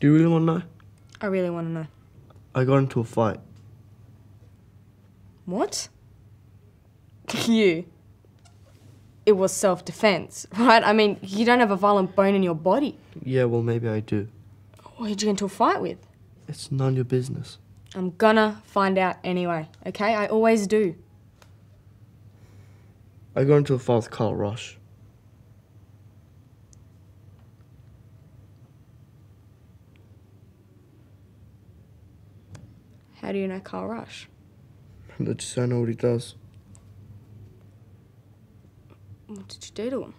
Do you really want to know? I really want to know. I got into a fight. What? you. It was self defense, right? I mean, you don't have a violent bone in your body. Yeah, well, maybe I do. Who did you get into a fight with? It's none of your business. I'm gonna find out anyway, okay? I always do. I got into a fight with Carl Rush. How do you know Carl Rush? I just don't know what he does. What did you do to him?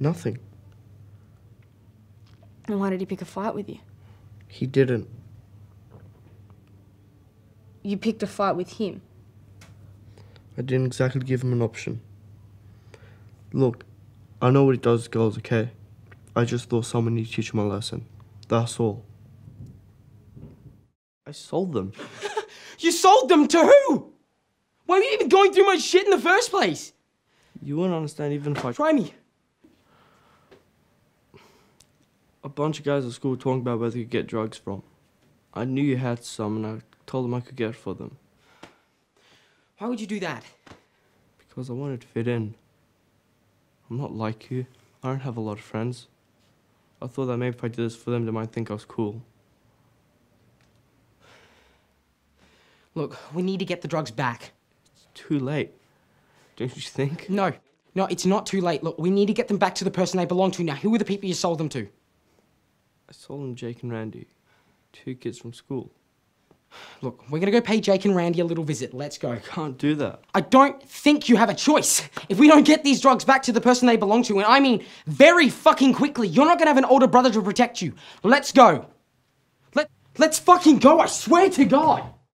Nothing. And why did he pick a fight with you? He didn't. You picked a fight with him. I didn't exactly give him an option. Look, I know what he does to girls, okay? I just thought someone needed to teach him a lesson. That's all. I sold them. You sold them to who? Why were you even going through my shit in the first place? You wouldn't understand even if I Try me. A bunch of guys at school were talking about where they could get drugs from. I knew you had some and I told them I could get it for them. Why would you do that? Because I wanted to fit in. I'm not like you. I don't have a lot of friends. I thought that maybe if I did this for them, they might think I was cool. Look, we need to get the drugs back. It's too late. Don't you think? No, no, it's not too late. Look, we need to get them back to the person they belong to. Now, who are the people you sold them to? I sold them Jake and Randy. Two kids from school. Look, we're gonna go pay Jake and Randy a little visit. Let's go. I can't do that. I don't think you have a choice. If we don't get these drugs back to the person they belong to, and I mean very fucking quickly, you're not gonna have an older brother to protect you. Let's go. Let, let's fucking go, I swear to God.